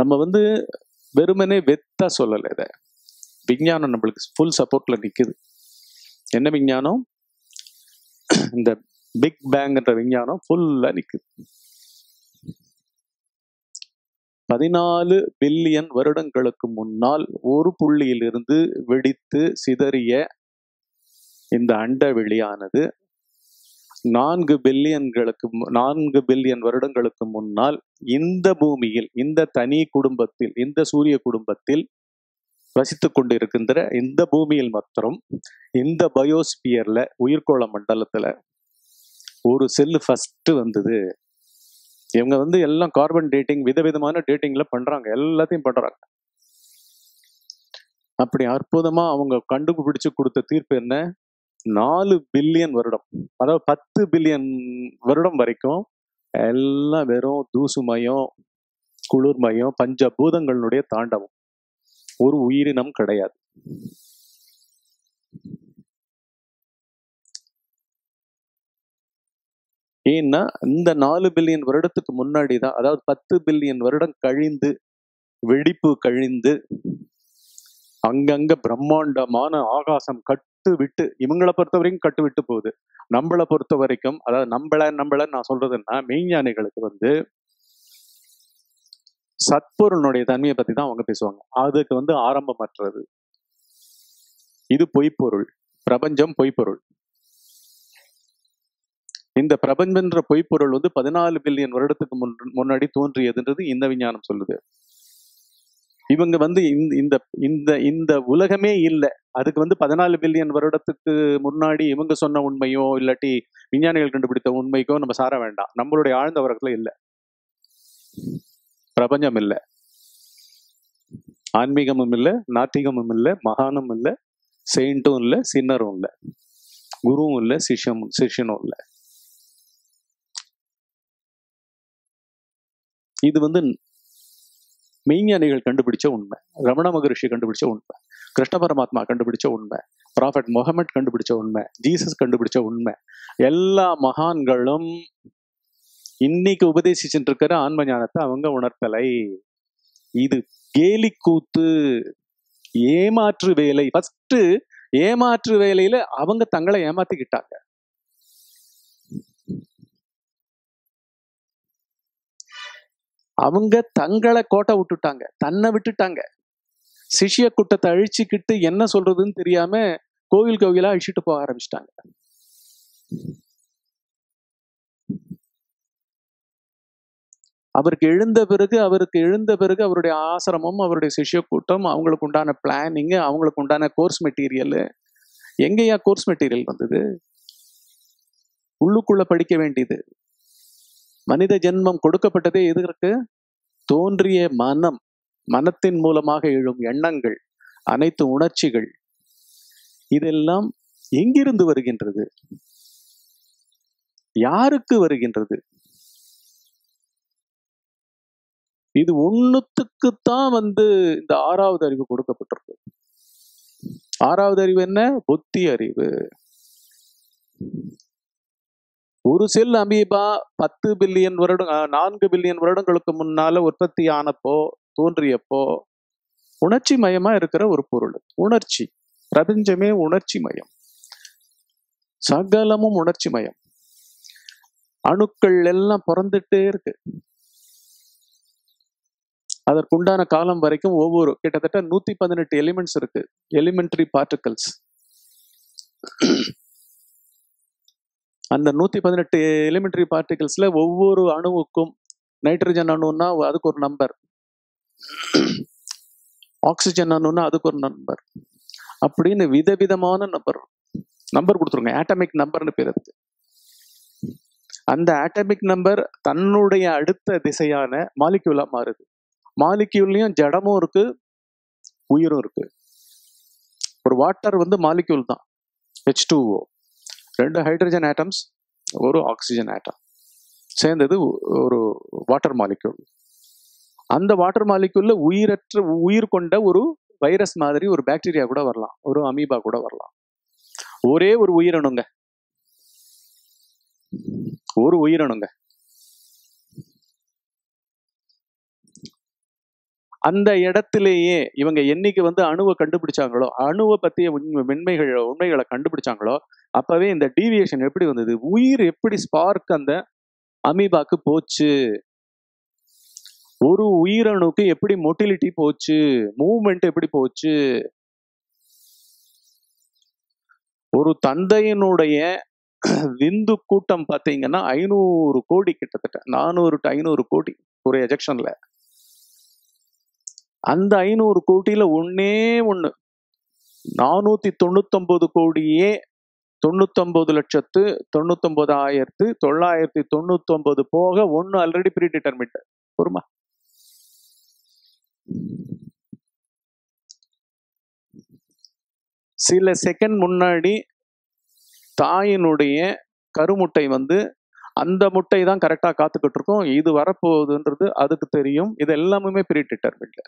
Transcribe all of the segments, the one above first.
நம்ம வந்து வெறுமனே வெத்தா சொல்லலை இதை. விஞ்ஞானம் நம்மளுக்கு ஃபுல் சப்போர்ட்ல நிற்குது என்ன விஞ்ஞானம்? இந்த பிக் பேங்ன்ற விஞ்ஞானம் ஃபுல்லாக நிற்குது பதினாலு பில்லியன் வருடங்களுக்கு முன்னால் ஒரு புள்ளியிலிருந்து வெடித்து சிதறிய இந்த அண்ட வெளியானது நான்கு பில்லியன்களுக்கு நான்கு பில்லியன் வருடங்களுக்கு முன்னால் இந்த பூமியில் இந்த தனி குடும்பத்தில் இந்த சூரிய குடும்பத்தில் வசித்து கொண்டிருக்கின்ற இந்த பூமியில் மாத்திரம் இந்த பயோஸ்பியர்ல உயிர்கோள மண்டலத்துல ஒரு செல்லு ஃபர்ஸ்ட் வந்தது. இவங்க வந்து எல்லாம் கார்பன் டேட்டிங் விதவிதமான டேட்டிங்ல பண்றாங்க. எல்லாத்தையும் பண்றாங்க. அப்படி அற்புதமா அவங்க கண்டுபிடிச்சு கொடுத்த தீர்ப்பு என்ன? நாலு பில்லியன் வருடம். அதாவது பத்து பில்லியன் வருடம் வரைக்கும் எல்லாம் வெறும் தூசுமயம் குளிர்மயம் பஞ்சபூதங்களுடைய தாண்டவம். ஒரு உயிரினம் கிடையாது. ஏன்னா இந்த நாலு பில்லியன் வருடத்துக்கு முன்னாடி தான் அதாவது பத்து பில்லியன் வருடம் கழிந்து வெடிப்பு கழிந்து அங்கங்க பிரம்மாண்டமான ஆகாசம் கட் கட்டு விட்டு இவங்களை பொறுத்த வரைக்கும் கட்டு விட்டு போகுது. நம்மளை பொறுத்த வரைக்கும் அதாவது நம்மள நம்மள நான் சொல்றதுன்னா மெய்ஞானிகளுக்கு வந்து சத்பொருளுடைய தன்மையை பத்தி தான் அவங்க பேசுவாங்க. அதுக்கு வந்து ஆரம்பமற்றது. இது பொய்ப்பொருள். பிரபஞ்சம் பொய்ப்பொருள். இந்த பிரபஞ்சம்ன்ற பொய்ப்பொருள் வந்து பதினாலு பில்லியன் வருடத்துக்கு முன் முன்னாடி தோன்றியதுன்றது இந்த விஞ்ஞானம் சொல்லுது. இவங்க வந்து இந்த இந்த இந்த இந்த உலகமே இல்லை. அதுக்கு வந்து பதினாலு பில்லியன் வருடத்துக்கு முன்னாடி இவங்க சொன்ன உண்மையோ இல்லாட்டி விஞ்ஞானிகள் கண்டுபிடித்த உண்மைக்கோ நம்ம சார வேண்டாம். நம்மளுடைய ஆழ்ந்த வரத்துல இல்லை. பிரபஞ்சம் இல்லை. ஆன்மீகமும் இல்லை நாத்திகமும் இல்லை மகானும் இல்லை செயின்ட்டும் இல்லை சின்னரும் இல்லை. குருவும் இல்லை சிஷ்யமும் சிஷ்யனும் இல்லை. இது வந்து மெய்ஞானிகள் கண்டுபிடிச்ச உண்மை. ரமண மகரிஷி கண்டுபிடிச்ச உண்மை. கிருஷ்ண பரமாத்மா கண்டுபிடிச்ச உண்மை ப்ராஃபட் முகமட் கண்டுபிடிச்ச உண்மை ஜீசஸ் கண்டுபிடிச்ச உண்மை எல்லா மகான்களும் இன்னைக்கு உபதேசிச்சுட்டு இருக்கிற ஆன்ம ஞானத்தை அவங்க உணர்த்தலை. இது கேலி கூத்து ஏமாற்று வேலை. ஃபர்ஸ்ட் ஏமாற்று வேலையில அவங்க தங்களை ஏமாத்திக்கிட்டாங்க. அவங்க தங்களை கோட்டை விட்டுட்டாங்க. தன்னை விட்டுட்டாங்க. சிஷ்ய கூட்டத்தை அழிச்சுக்கிட்டு என்ன சொல்றதுன்னு தெரியாம கோவில் கோவிலா அழிச்சிட்டு போக ஆரம்பிச்சிட்டாங்க. அவருக்கு எழுந்த பிறகு அவருக்கு எழுந்த பிறகு அவருடைய ஆசிரமம் அவருடைய சிஷ்ய கூட்டம் அவங்களுக்கு உண்டான பிளானிங்கு அவங்களுக்கு உண்டான கோர்ஸ் மெட்டீரியல் எங்கேயா கோர்ஸ் மெட்டீரியல் வந்தது? உள்ளுக்குள்ள படிக்க வேண்டியது. மனித ஜென்மம் கொடுக்கப்பட்டதே எதற்கு தோன்றிய மனம். மனத்தின் மூலமாக எழும் எண்ணங்கள் அனைத்து உணர்ச்சிகள் இதெல்லாம் எங்கிருந்து வருகின்றது? யாருக்கு வருகின்றது? இது ஒண்ணுத்துக்குத்தான் வந்து இந்த ஆறாவது அறிவு கொடுக்கப்பட்டிருக்கு. ஆறாவது அறிவு என்ன? புத்தி அறிவு. ஒரு செல் அமீபா பத்து பில்லியன் வருடம் நான்கு பில்லியன் வருடங்களுக்கு முன்னால உற்பத்தி ஆனப்போ தோன்றியப்போ உணர்ச்சி மயமா இருக்கிற ஒரு பொருள். உணர்ச்சி. பிரபஞ்சமே உணர்ச்சி மயம். சகலமும் உணர்ச்சி மயம். அணுக்கள் எல்லாம் பிறந்துட்டே இருக்கு. அதற்குண்டான காலம் வரைக்கும் ஒவ்வொரு கிட்டத்தட்ட நூத்தி பதினெட்டு எலிமெண்ட்ஸ் இருக்கு. எலிமெண்டரி பார்ட்டிகல்ஸ் அந்த நூத்தி பதினெட்டு எலிமெண்டரி பார்ட்டிகல்ஸ்ல ஒவ்வொரு அணுவுக்கும் நைட்ரஜன் அணுன்னா அதுக்கு ஒரு நம்பர் ஆக்சிஜன் அணுன்னா அதுக்கு ஒரு நம்பர் அப்படின்னு விதவிதமான நம்பர் நம்பர் கொடுத்துருங்க. ஆட்டமிக் நம்பர்னு பேர் அதுக்கு. அந்த ஆட்டமிக் நம்பர் தன்னுடைய அடுத்த திசையான மாலிக்யூலா மாறுது. மாலிக்யூல்லையும் ஜடமும் இருக்கு உயிரும் இருக்கு. ஒரு வாட்டர் வந்து மாலிக்யூல் தான். ஹெச் டூஓ ரெண்டு ஹைட்ரஜன் ஆட்டம்ஸ் ஒரு ஆக்சிஜன் ஆட்டம் சேர்ந்தது ஒரு வாட்டர் மாலிக்யூல் அந்த வாட்டர் மாலிக்குள்ள உயிரற்ற உயிர் கொண்ட ஒரு வைரஸ் மாதிரி ஒரு பாக்டீரியா கூட வரலாம். ஒரு அமீபா கூட வரலாம். ஒரே ஒரு உயிரணுங்க. ஒரு உயிரணுங்க. அந்த இடத்திலேயே இவங்க என்னைக்கு வந்து அணுவை கண்டுபிடிச்சாங்களோ அணுவை பத்திய மென்மைகள் உண்மைகளை கண்டுபிடிச்சாங்களோ அப்பவே இந்த டீவியேஷன் எப்படி வந்தது? உயிர் எப்படி ஸ்பார்க் அந்த அமீபாக்கு போச்சு? ஒரு உயிரணுக்கு எப்படி மொட்டிலிட்டி போச்சு? மூவ்மெண்ட் எப்படி போச்சு? ஒரு தந்தையினுடைய விந்து கூட்டம் பார்த்தீங்கன்னா ஐநூறு கோடி கிட்டத்தட்ட நானூறு டு ஐநூறு கோடி ஒரு எஜெக்ஷன்ல அந்த ஐநூறு கோடியில ஒன்னே ஒண்ணு நானூத்தி தொண்ணூத்தொன்பது கோடியே தொண்ணூத்தொன்பது லட்சத்து தொண்ணூத்தொன்பதாயிரத்து தொள்ளாயிரத்தி தொண்ணூத்தொன்பது போக ஒன்று ஆல்ரெடி ப்ரீ டிட்டர்மிண்ட் பொறுமா? சில செகண்ட் முன்னாடி தாயினுடைய கருமுட்டை வந்து அந்த முட்டை தான் கரெக்டா காத்துக்கிட்டு இருக்கும் இது வரப்போகுதுன்றது அதுக்கு தெரியும். இது எல்லாமே ப்ரீ டிட்டர்மிண்ட்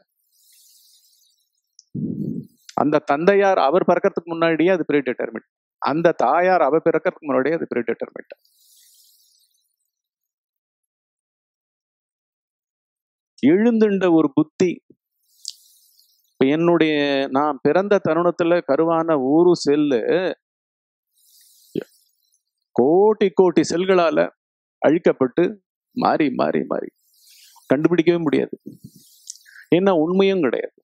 அந்த தந்தையார் அவர் பிறக்கிறதுக்கு முன்னாடியே அது ப்ரீ டிட்டர்மிண்ட் அந்த தாயார் அவர் பிறக்கிறதுக்கு முன்னாடியே அது ப்ரீ டிட்டர்மிண்ட் எழுந்துண்ட ஒரு புத்தி. என்னுடைய நான் பிறந்த தருணத்துல கருவான ஊரு செல்லு. கோட்டி கோட்டி செல்களால அழிக்கப்பட்டு மாறி மாறி மாறி. கண்டுபிடிக்கவே முடியாது. என்ன உண்மையும் கிடையாது.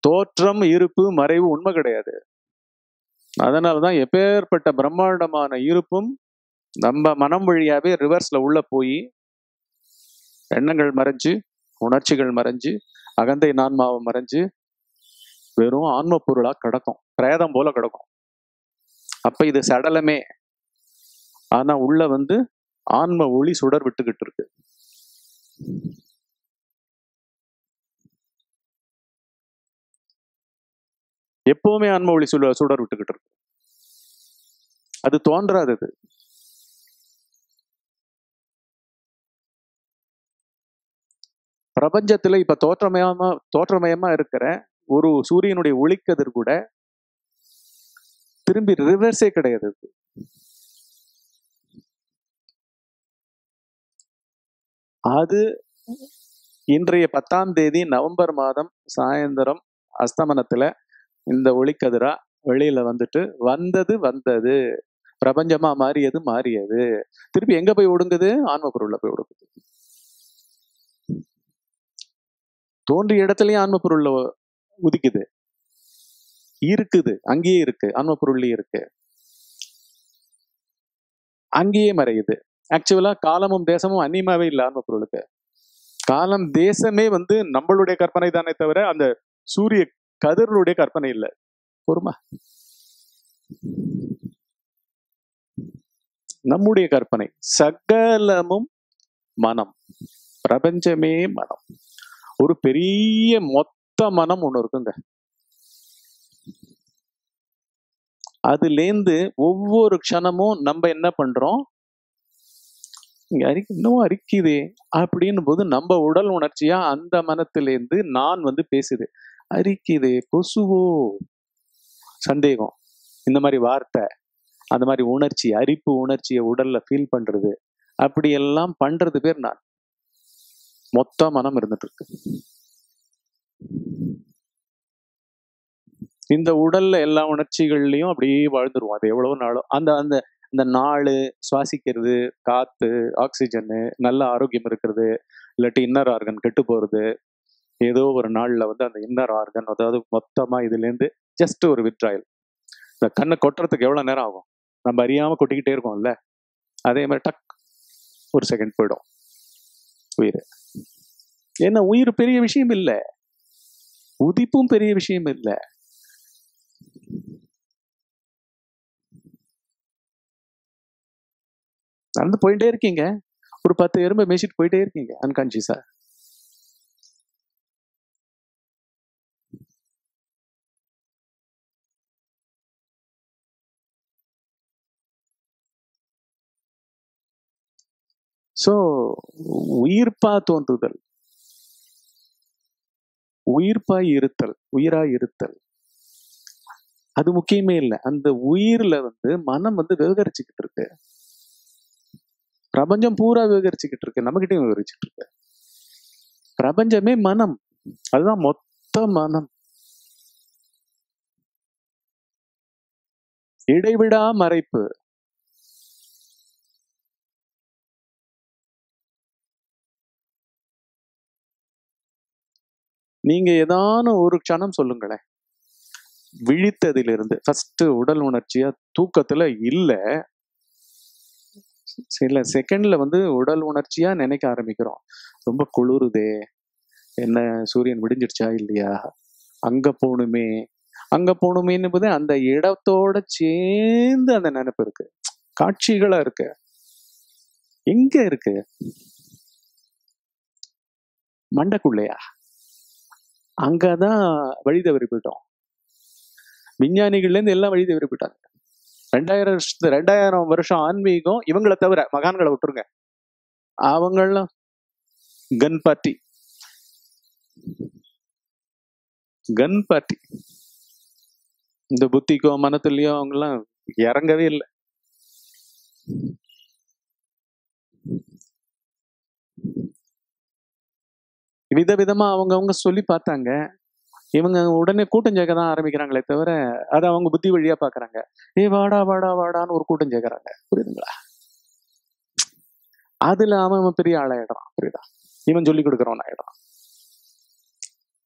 தோற்றம் இருப்பு மறைவு உண்மை கிடையாது. அதனாலதான் எப்பேற்பட்ட பிரம்மாண்டமான இருப்பும் நம்ம மனம் வழியாவே ரிவர்ஸ்ல உள்ள போய் எண்ணங்கள் மறைஞ்சு உணர்ச்சிகள் மறைஞ்சு அகந்தை நான்மாவை மறைஞ்சு வெறும் ஆன்ம பொருளாக கிடக்கும். பிரேதம் போல கிடக்கும். அப்ப இது சடலமே. ஆனா உள்ள வந்து ஆன்ம ஒளி சுடர் விட்டுக்கிட்டு இருக்கு. எப்பவுமே ஆன்ம ஒளி சுட சுடர் விட்டுக்கிட்டு இருக்கு. அது தோன்றாதது பிரபஞ்சத்துல இப்ப தோற்றமயமா தோற்றமயமா இருக்கிற ஒரு சூரியனுடைய ஒளிக்கதிர் கூட திரும்பி ரிவர்ஸே கிடையாது அது. இன்றைய பத்தாம் தேதி நவம்பர் மாதம் சாயந்தரம் அஸ்தமனத்துல இந்த ஒளிக்கதிரா வெளியில வந்துட்டு வந்தது வந்தது. பிரபஞ்சமா மாறியது மாறியது. திருப்பி எங்க போய் ஒடுங்குது? ஆன்ம பொருள்ல போய் ஒடுங்குது தோன்றிய இடத்துலயும் ஆன்ம பொருள்ல உதிக்குது. இருக்குது. அங்கேயே இருக்கு. ஆன்ம பொருள்லயே இருக்கு. அங்கேயே மறையுது. ஆக்சுவலா காலமும் தேசமும் அந்நியமாவே இல்லை ஆன்ம பொருளுக்கு காலம் தேசமே வந்து நம்மளுடைய கற்பனை தானே தவிர அந்த சூரிய கதிர்களுடைய கற்பனை இல்லை. பொறுமா? நம்முடைய கற்பனை சகலமும் மனம். பிரபஞ்சமே மனம். ஒரு பெரிய மொத்த மனம் ஒன்று இருக்குங்க. அதுலேருந்து ஒவ்வொரு க்ஷணமும் நம்ம என்ன பண்றோம்? இங்க அரி இன்னும் அரிக்குதே அப்படின்னும் போது நம்ம உடல் உணர்ச்சியா அந்த மனத்திலேருந்து நான் வந்து பேசுது. அரிக்குதே கொசுவோ. சந்தேகம். இந்த மாதிரி வார்த்தை அந்த மாதிரி உணர்ச்சி அரிப்பு உணர்ச்சியை உடல்ல ஃபீல் பண்றது. அப்படி எல்லாம் பண்றது பேர் நான். மொத்த மனம் இருந்துட்டு இருக்கு இந்த உடல்ல எல்லா உணர்ச்சிகள்லையும் அப்படியே வாழ்ந்துருவோம். அது எவ்வளவு நாளும் அந்த அந்த இந்த நாள் சுவாசிக்கிறது காத்து ஆக்சிஜனு நல்ல ஆரோக்கியம் இருக்கிறது இல்லாட்டி இன்னர் ஆர்கன் கெட்டு போறது ஏதோ ஒரு நாள்ல வந்து அந்த இன்னர் ஆர்கன் அதாவது மொத்தமா இதுல இருந்து ஜஸ்ட் ஒரு விட்ராயல். இந்த கண்ணை கொட்டுறதுக்கு எவ்வளவு நேரம் ஆகும்? நம்ம அறியாம கொட்டிக்கிட்டே இருக்கோம்ல. அதே மாதிரி டக் ஒரு செகண்ட் போயிடும். உயிர். ஏன்னா உயிர் பெரிய விஷயம் இல்லை. உதிப்பும் பெரிய விஷயம் இல்லை. நடந்து போயிட்டே இருக்கீங்க. ஒரு பத்து எறும்பை மேய்ச்சிட்டு போயிட்டே இருக்கீங்க அன்கான்சியஸா சோ உயிர்ப்பா தோன்றுதல். உயிர்ப்பாய் இருத்தல் உயிராய் இருத்தல். அது முக்கியமே இல்லை. அந்த உயிர்ல வந்து மனம் வந்து விவகரிச்சுக்கிட்டு இருக்கு பிரபஞ்சம் பூரா விவகரிச்சுக்கிட்டு இருக்கு நம்மகிட்டயும் விவகரிச்சுட்டு இருக்கு பிரபஞ்சமே மனம். அதுதான் மொத்த மனம். இடைவிடா மறைப்பு நீங்க ஏதான ஒரு க்ஷணம் சொல்லுங்களேன் விழித்ததிலிருந்து ஃபர்ஸ்ட் உடல் உணர்ச்சியா தூக்கத்துல இல்ல. சில செகண்ட்ல வந்து உடல் உணர்ச்சியா நினைக்க ஆரம்பிக்கிறோம். ரொம்ப குளிருதே என்ன சூரியன் விடிஞ்சிடுச்சா இல்லையா? அங்க போகணுமே அங்க போகணுமேன்னு அந்த இடத்தோட சேர்ந்து அந்த நினைப்பு இருக்கு. காட்சிகளா இருக்கு. எங்க இருக்கு? மண்டக்குள்ளையா? அங்கதான் வழி தவறி போயிட்டோம். விஞ்ஞானிகள்ல இருந்து எல்லாம் வழி தவறி போயிட்டாங்க. ரெண்டாயிரம் வருஷத்து ரெண்டாயிரம் வருஷம் ஆன்மீகம் இவங்களை தவிர மகான்களை விட்டுருங்க. அவங்கெல்லாம் கன் பார்ட்டி கன் பார்ட்டி இந்த புத்திக்கோ மனத்துலயோ அவங்கெல்லாம் இறங்கவே இல்லை. விதவிதமா அவங்கவுங்க சொல்லி பார்த்தாங்க. இவங்க உடனே கூட்டம் சேர்க்க தான் ஆரம்பிக்கிறாங்களே தவிர அதை அவங்க புத்தி வழியா பாக்குறாங்க ஏ வாடா வாடா வாடான்னு ஒரு கூட்டம் சேர்க்கறாங்க. புரியுதுங்களா? அதுல அவன் அவன் பெரிய ஆளாயிடுறான். புரியுதா? இவன் சொல்லி கொடுக்குறவன் ஆயிடுறான்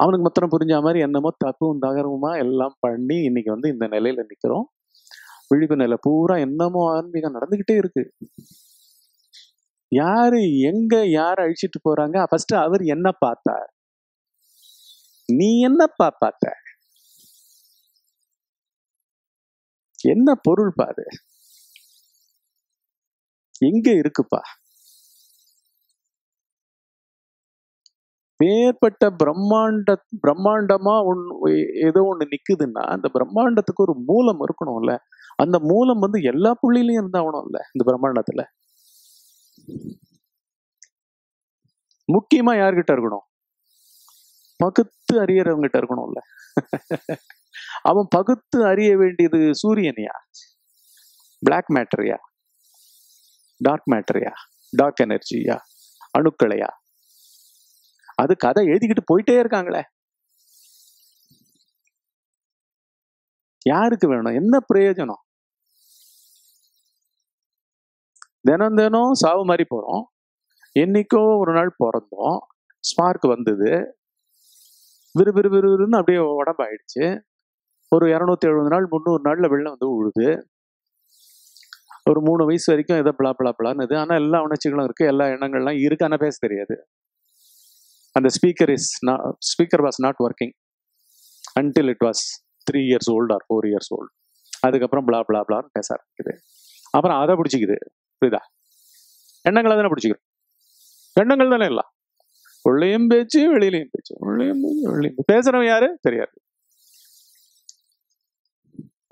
அவனுக்கு மொத்தம் புரிஞ்ச மாதிரி என்னமோ தப்பும் தகரவுமா எல்லாம் பண்ணி இன்னைக்கு வந்து இந்த நிலையில நிக்கிறோம். விழிப்பு நிலை பூரா என்னமோ ஆன்மீகம் நடந்துகிட்டே இருக்கு. யாரு எங்க யார அழிச்சிட்டு போறாங்க? ஃபர்ஸ்ட் அவர் என்ன பார்த்தார்? நீ என்னப்பா பார்த்த? என்ன பொருள் பாரு எங்க இருக்குப்பா? மேற்பட்ட பிரம்மாண்ட பிரம்மாண்டமா ஒன் ஏதோ ஒண்ணு நிக்குதுன்னா அந்த பிரம்மாண்டத்துக்கு ஒரு மூலம் இருக்கணும்ல. அந்த மூலம் வந்து எல்லா புள்ளிலையும் இருந்தாகணும்ல இந்த பிரம்மாண்டத்துல. முக்கியமா யார்கிட்ட இருக்கணும்? பகுத்து அறியறவங்கிட்ட இருக்கணும்ல. அவன் பகுத்து அறிய வேண்டியது சூரியனையா? பிளாக் மேட்டரியா டார்க் மேட்டரியா டார்க் எனர்ஜியா அணுக்களையா? அது கதை எழுதிக்கிட்டு போயிட்டே இருக்காங்களே. யாருக்கு வேணும்? என்ன பிரயோஜனம்? தினம் தினம் சாவு மாதிரி போகிறோம் என்னைக்கோ ஒரு நாள் பிறந்தோம். ஸ்பார்க் வந்தது. விறு விறு விறுவிறுன்னு அப்படியே உடம்பு ஆயிடுச்சு ஒரு இரநூத்தி எழுபது நாள் முந்நூறு நாளில் வெள்ளம் வந்து உழுது. ஒரு மூணு வயசு வரைக்கும் ஏதோ பிளா பிளா பிளான்னு ஆனால் எல்லா உணர்ச்சிகளும் இருக்குது எல்லா எண்ணங்கள்லாம் இருக்கு பேச தெரியாது. அந்த speaker is speaker was not working until it was three years old or four years old அதுக்கப்புறம் பிளா பிளா பிளான்னு பேச ஆரம்பிக்குது. அப்புறம் அதை பிடிச்சிக்குது. புரியுதா எண்ணங்களை தானே பிடிச்சிக்கிறோம். எண்ணங்கள் தானே இல்லை உள்ளேயும் பேச்சு வெளியிலையும் பேச்சு. உள்ளேயும் பேச்சு வெளியும் பேசுறவன் யாரு? தெரியாது.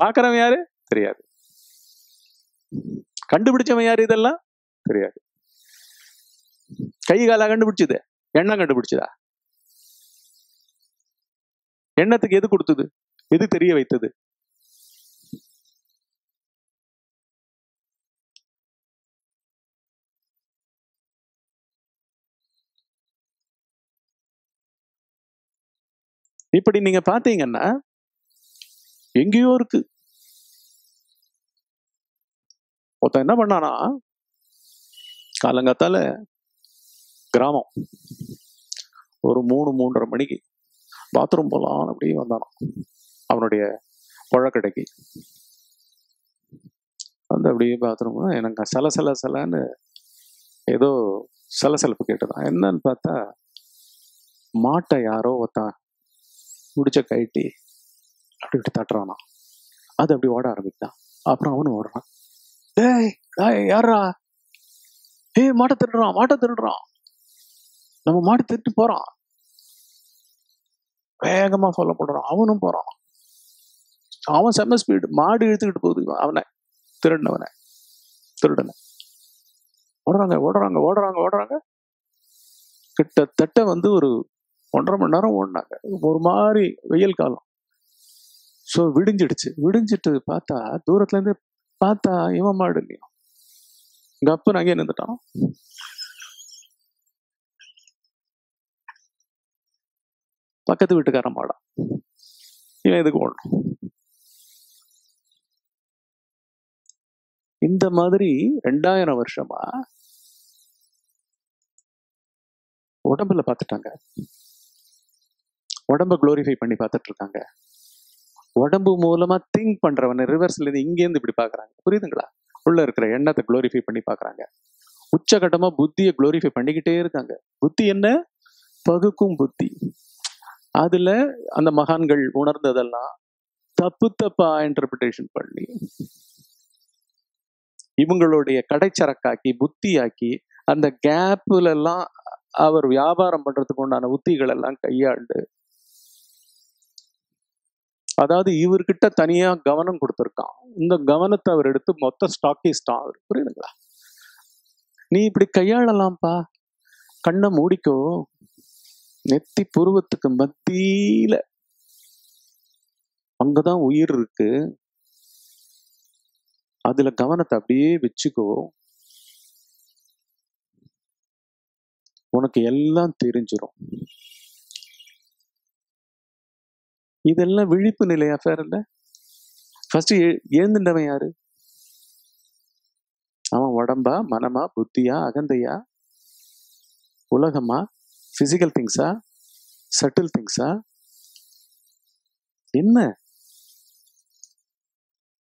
பார்க்கறவன் யாரு? தெரியாது. கண்டுபிடிச்சவன் யாரு இதெல்லாம்? தெரியாது. கை காலா கண்டுபிடிச்சது? எண்ணம் கண்டுபிடிச்சதா? எண்ணத்துக்கு எது கொடுத்தது? எது தெரிய வைத்தது? இப்படி நீங்க பாத்தீங்கன்னா எங்கேயோ இருக்கு. ஒருத்தன் என்ன பண்ணானா காலங்காத்தால கிராமம். ஒரு மூணு மூன்றரை மணிக்கு பாத்ரூம் போகலாம் அப்படி வந்தானோ அவனுடைய பழக்கடைக்கு. வந்து அப்படியே பாத்ரூம் எனக்கு சில சில சிலன்னு ஏதோ சலசலப்பு கேட்டதான் என்னன்னு பார்த்தா மாட்டை யாரோ ஒருத்தன். முடிச்ச கைட்டி அப்படி இப்படி தட்டுறானா அது அப்படி ஓட ஆரம்பித்தான் அப்புறம் அவனும் ஓடுறான். டேய் யாரா ஏய் மாட்டை திருடுறான் மாட்டை திருடுறான். நம்ம மாட்டை திருட்டு போறான். வேகமா ஃபாலோ பண்றான். அவனும் போறான். அவன் செம்ம ஸ்பீடு மாடு இழுத்துக்கிட்டு போகுது அவனை திருடினவனை. திருடனை ஓடுறாங்க ஓடுறாங்க ஓடுறாங்க ஓடுறாங்க. கிட்டத்தட்ட வந்து ஒரு ஒன்றரை மணி நேரம் ஓடினாங்க. ஒரு மாதிரி வெயில் காலம். ஸோ விடிஞ்சிடுச்சு. விடிஞ்சிட்டு பார்த்தா தூரத்துல இருந்து பார்த்தா இவன் மாடு இல்லையா. கப்பு அப்ப அங்கே நின்றுட்டான் பக்கத்து வீட்டுக்காரன் மாடா. இவன் எதுக்கு ஓடணும் இந்த மாதிரி ரெண்டாயிரம் வருஷமா உடம்புல பார்த்துட்டாங்க. உடம்ப குளோரிஃபை பண்ணி பார்த்துட்டு இருக்காங்க உடம்பு மூலமா திங்க் பண்றவனை ரிவர்ஸ்ல இருந்து இங்கேருந்து இப்படி பாக்குறாங்க புரியுதுங்களா? உள்ள இருக்கிற எண்ணத்தை குளோரிஃபை பண்ணி பாக்குறாங்க உச்சகட்டமா புத்தியை குளோரிஃபை பண்ணிக்கிட்டே இருக்காங்க. புத்தி என்ன? பகுக்கும் புத்தி. அதுல அந்த மகான்கள் உணர்ந்ததெல்லாம் தப்பு தப்பா இன்டர்பிரிட்டேஷன் பண்ணி இவங்களுடைய கடைச்சரக்காக்கி புத்தியாக்கி அந்த கேப்புல எல்லாம் அவர் வியாபாரம் பண்றதுக்கு உண்டான உத்திகள் எல்லாம் கையாண்டு அதாவது இவர்கிட்ட தனியா கவனம் கொடுத்துருக்கான். இந்த கவனத்தை அவர் எடுத்து மொத்த ஸ்டாக்கிஸ்டான் அவர் புரியுதுங்களா? நீ இப்படி கையாளலாம்ப்பா. கண்ணை மூடிக்கோ. நெத்தி புருவத்துக்கு மத்தியில. அங்கதான் உயிர் இருக்கு. அதுல கவனத்தை அப்படியே வச்சுக்கோ. உனக்கு எல்லாம் தெரிஞ்சிடும் இதெல்லாம் விழிப்பு நிலையா அஃபேர் இல்ல? ஃபர்ஸ்ட் எழுந்துட்டவன் யாரு? அவன் உடம்பா மனமா புத்தியா அகந்தையா? உலகமா? பிசிக்கல் திங்ஸா சட்டில் திங்ஸா என்ன?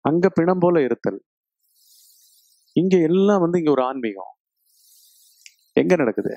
அங்க பிணம் போல இருத்தல். இங்க எல்லாம் வந்து இங்க ஒரு ஆன்மீகம். எங்க நடக்குது?